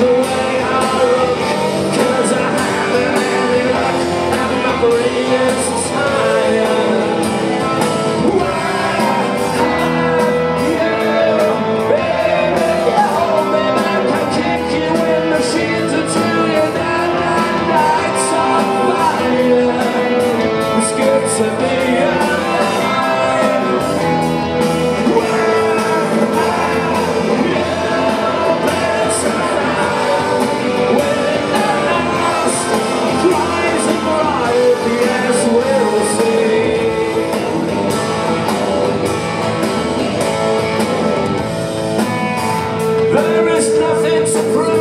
away. There is nothing to prove.